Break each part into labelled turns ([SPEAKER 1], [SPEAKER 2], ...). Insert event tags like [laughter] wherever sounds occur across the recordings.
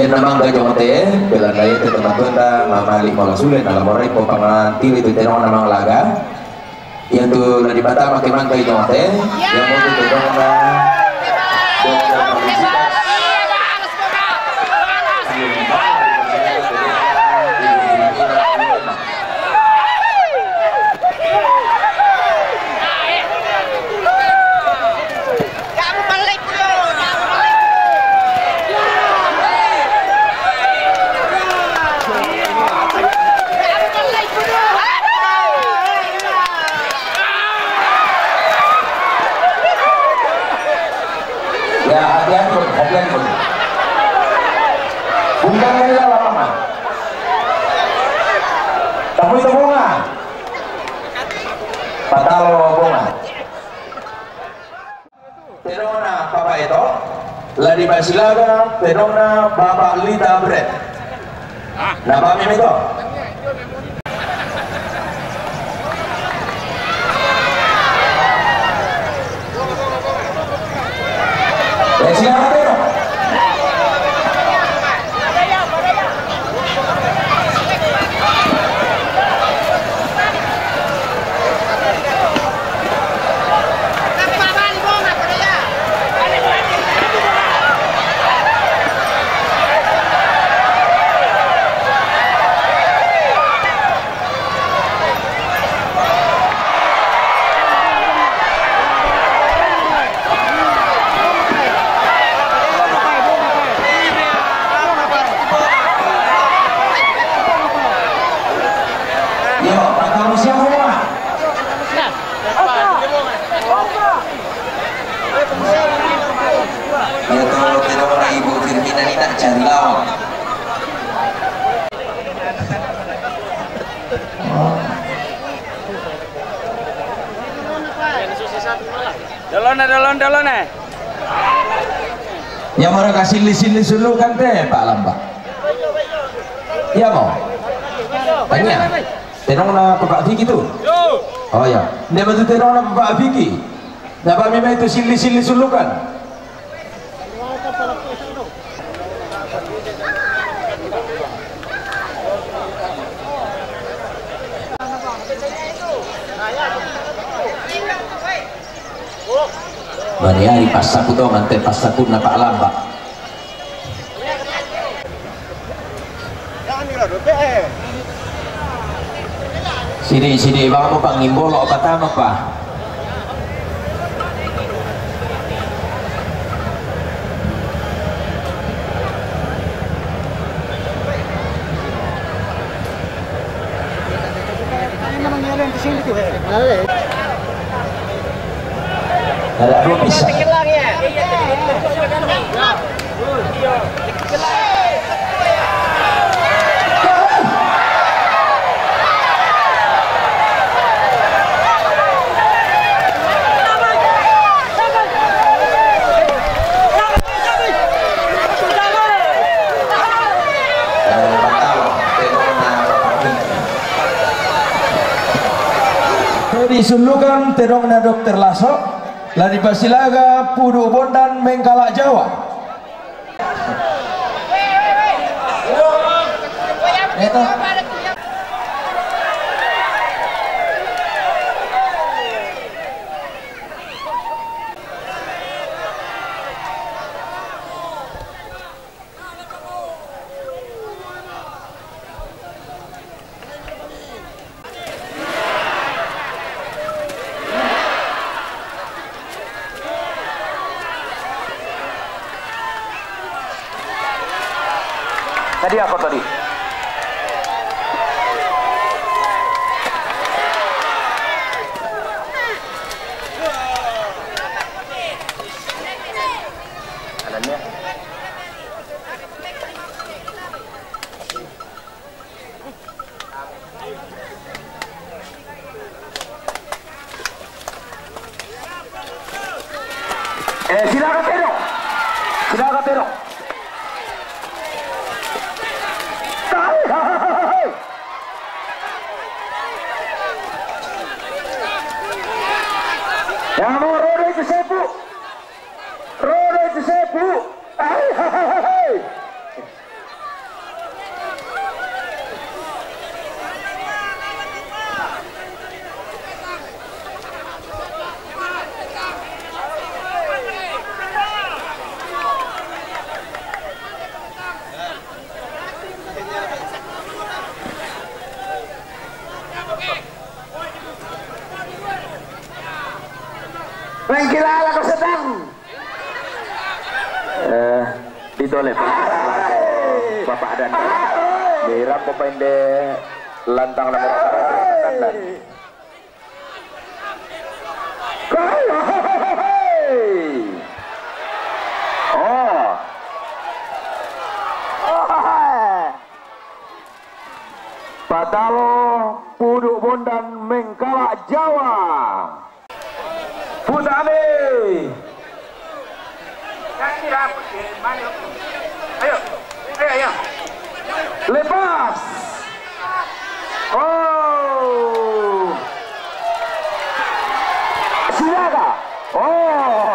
[SPEAKER 1] Iya, yang namang gajong te, bela daya te teman tuan mama li mola sulit. Dalam orang ipo pangan tili itu tenong namang laga. Yang tu lagi bata makin mang gajong te, yang mau tu tenong na.
[SPEAKER 2] Kamu balik bro, kamu balik. Kamu balik bro.
[SPEAKER 1] Ya hati-hati, hati-hati. Bundang yang lama lama. Itu bunga. Patalo bunga. Terona papa itu. Lari basilaga, terona bapak lita bread. Nama mimi itu. Ya silakan Tero.
[SPEAKER 2] Apa balik bro, apa dia?
[SPEAKER 1] Yo, patalo siapa bunga? Ya tuh, terona ibu Firmina ini tak cari lawan.
[SPEAKER 3] Dalon dalon dalon eh.
[SPEAKER 1] Yang mereka sili-sili dulu kan teh Pak Lambak. Iya mau. Tanya. Tenong na Bapak Vicky tu. Oh ya. Dia betul tenong na Bapak Vicky. Dapat memang itu sili-sili dulu kan. Bani hari pasaku tu mante pasaku na Pak Lambak. Sini sini bang mau panggil bolok apa tamu pak? Ada dua bisa. Eh, Jadi sulukan terong na dokter Laso Lari Basilaga Pudu Bondan Mengkalak Jawa Tadi apa tadi? Eh, silakan Tero. Silakan Tero. Yang mau Rode ke Sepu. Rode ulit. Bapak dan Dirap pemain de lantang nomor dan Oh. Patalo Puduk Lepas. Oh. Silaga. Oh.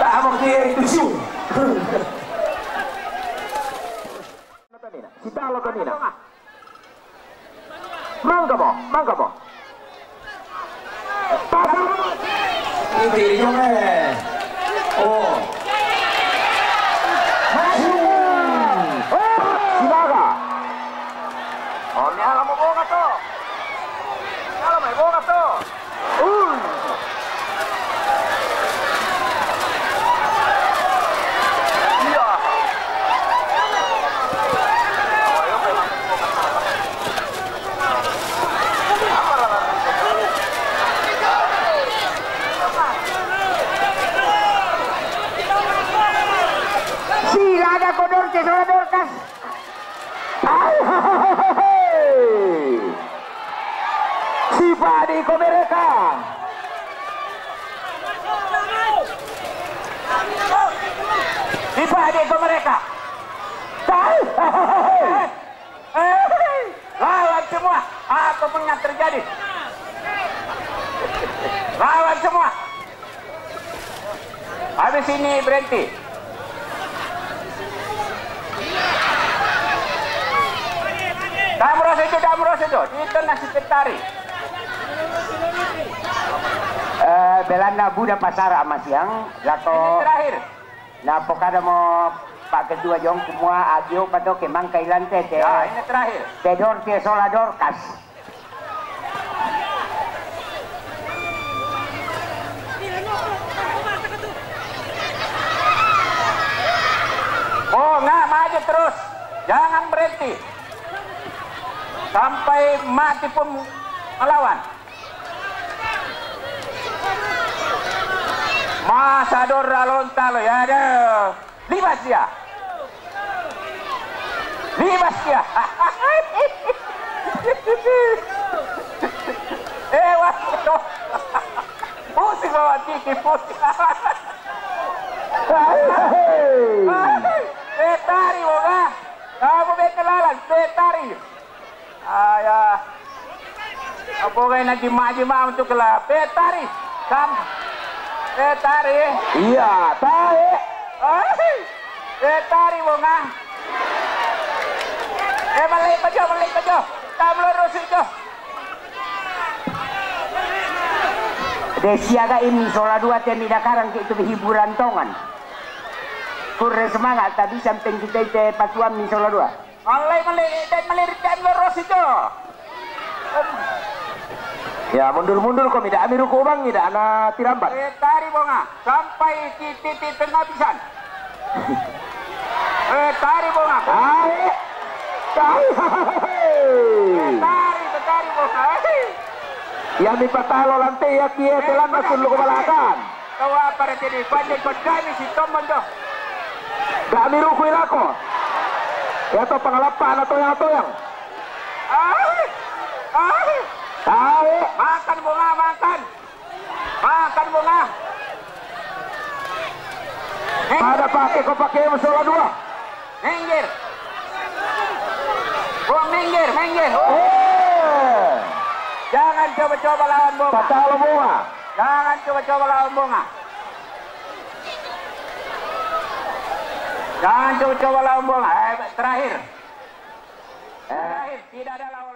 [SPEAKER 4] Tak mau dia itu siu.
[SPEAKER 1] Si talo kanina. Mancamo, mancamo. ¡Pasa! Si Padi Komereka. Ay, hehehe.
[SPEAKER 3] Eh, lawan semua. Apa pun yang terjadi. Lawan semua. Habis ini berhenti. Damros itu, damros itu. Itu nasi petari.
[SPEAKER 1] Eh, Belanda Buddha Pasar amas yang
[SPEAKER 3] Ini
[SPEAKER 1] lako
[SPEAKER 3] terakhir.
[SPEAKER 1] na pokada mo pak kedua jong semua agio pato ke mang kailan te te
[SPEAKER 3] Ya, ini terakhir.
[SPEAKER 1] Pedor te solador kas
[SPEAKER 3] Oh, nggak maju terus. Jangan berhenti. Sampai mati pun melawan. Masador Alontalo ya ada. Libas dia. Libas dia. [laughs] eh, waduh. Pusing bawa tiki, pusing. Petari boga. Kamu bekelalan petari. Ayah. Apa kayak nanti maju untuk kelah petari. Kam. Petari.
[SPEAKER 1] iya tae
[SPEAKER 3] Ay. Petari boga. Eh balik pajo balik pajo. Kamu lurus itu.
[SPEAKER 1] Desiaga ini sola dua temi dakarang itu hiburan tongan kurre semangat tadi samping kita itu patuan mi sola dua
[SPEAKER 3] Malay malay dan melirik dan lurus itu.
[SPEAKER 1] Ya mundur-mundur kok tidak amiru ko bang tidak ana tirambat
[SPEAKER 3] Petari bonga sampai di titik penghabisan. Petari [laughs] bonga.
[SPEAKER 1] tae tae
[SPEAKER 3] Petari, petari bonga.
[SPEAKER 1] yang mi patalo lante ya kia telan masun lo kebalakan
[SPEAKER 3] Kau apa ini? Pandai kau kami si Tomon doh.
[SPEAKER 1] gak amiru ko ilako ya to pangalapan atau yang atau yang
[SPEAKER 3] Ay, ay. Makan bunga, makan. Makan bunga.
[SPEAKER 1] ada pakai kau pakai sola dua
[SPEAKER 3] Minggir. minggir. Oh. Jangan coba-coba lawan bunga.
[SPEAKER 5] Patah bunga.
[SPEAKER 3] Jangan coba-coba lawan bunga. Jangan coba-coba lawan bunga. Eh, terakhir. Terakhir, tidak ada lawan-lawan.